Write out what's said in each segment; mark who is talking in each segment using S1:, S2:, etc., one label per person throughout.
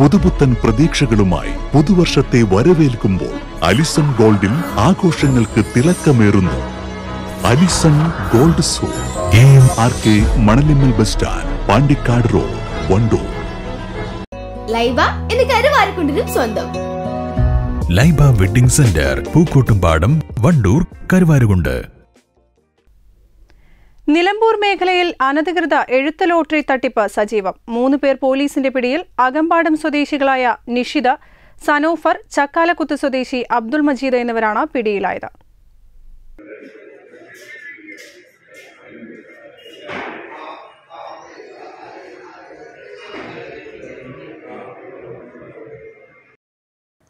S1: പുതുപുത്തൻ പ്രതീക്ഷകളുമായി പുതുവർഷത്തെ വരവേൽക്കുമ്പോൾ അലിസൺ ഗോൾഡിൽ ആഘോഷങ്ങൾക്ക് തിളക്കമേറുന്നു. Alison gold so. A M R K Manalimmal bus stand Pandikkad road Wandoor.
S2: Laiba എന്ന് കരുവാരക്കുണ്ടിനും സ്വന്തം.
S3: Laiba wedding centre Pookkottumpadam Wandoor Karuvarakundu.
S4: Nilambur മേഖലയിൽ അനധികൃത എഴുത്ത് ലോട്ടറി തട്ടിപ്പ് സജീവം. മൂന്ന് പേർ പോലീസിന്റെ പിടിയിൽ അകമ്പാടം സ്വദേശികളായ നിഷിത സനോഫർ ചക്കാലക്കുത്ത് സ്വദേശി അബ്ദുൾ മജീദ് എന്നിവരാണ് പിടിയിലായത്.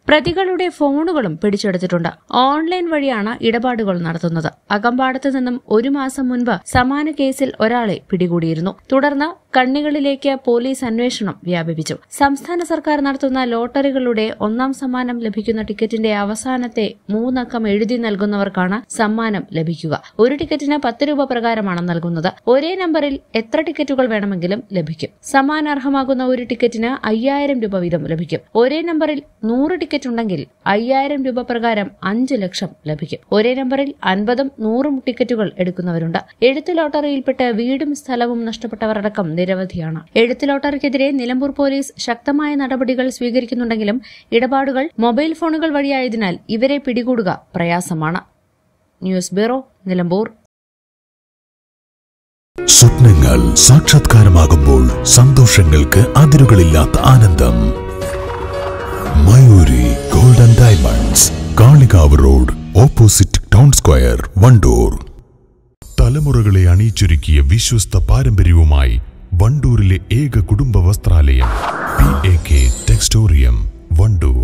S5: പ്രതികളുടെ ഫോണുകളും പിടിച്ചെടുത്തിട്ടുണ്ട്. ഓൺലൈൻ വഴിയാണ് ഇടപാടുകൾ നടത്തുന്നത്. അകമ്പാടത്ത് നിന്നും ഒരു മാസം മുൻപ് സമാന കേസിൽ ഒരാളെ പിടികൂടിയിരുന്നു. തുടർന്ന് കണ്ണികളിലേക്ക് പോലീസ് അന്വേഷണം വ്യാപിപ്പിച്ചു. സംസ്ഥാന സർക്കാർ നടത്തുന്ന ലോട്ടറികളുടെ ഒന്നാം സമ്മാനം ലഭിക്കുന്ന ടിക്കറ്റിന്റെ അവസാനത്തെ മൂന്നക്കം എഴുതി നൽകുന്നവർക്കാണ് സമ്മാനം ലഭിക്കുക. ഒരു ടിക്കറ്റിന് പത്ത് രൂപ പ്രകാരമാണ് നൽകുന്നത്. ഒരേ നമ്പറിൽ എത്ര ടിക്കറ്റുകൾ വേണമെങ്കിലും ലഭിക്കും. സമ്മാനാർഹമാകുന്ന ഒരു ടിക്കറ്റിന് അയ്യായിരം രൂപ വീതം ലഭിക്കും. ഒരേ നമ്പറിൽ നൂറ് ടിക്കറ്റ് ഉണ്ടെങ്കിൽ അയ്യായിരം രൂപ പ്രകാരം അഞ്ച് ലക്ഷം ലഭിക്കും. ഒരേ നമ്പറിൽ അൻപതും നൂറും ടിക്കറ്റുകൾ എടുക്കുന്നവരുണ്ട്. എഴുത്ത് ലോട്ടറിയിൽപ്പെട്ട് വീടും സ്ഥലവും നഷ്ടപ്പെട്ടവരടക്കം നിരവധിയാണ്. എഴുത്ത് ലോട്ടറിക്കെതിരെ നിലമ്പൂർ പോലീസ് ശക്തമായ നടപടികൾ സ്വീകരിക്കുന്നുണ്ടെങ്കിലും ഇടപാടുകൾ മൊബൈൽ ഫോണുകൾ വഴിയായതിനാൽ ഇവരെ പിടികൂടുക പ്രയാസമാണ്. News bureau Nilambur.
S3: സ്വപ്നങ്ങൾ സാക്ഷാത്കാരമാകുമ്പോൾ സന്തോഷങ്ങൾക്ക് അതിരുകളില്ലാത്ത ആനന്ദം. Mayuri golden diamonds Kalikavu road opposite town square Wandoor. തലമുറകളെ അണിയിച്ചൊരുക്കിയ വിശ്വസ്ത പാരമ്പര്യവുമായി വണ്ടൂരിലെ ഏക കുടുംബ വസ്ത്രാലയം P A K Textorium Wandoor.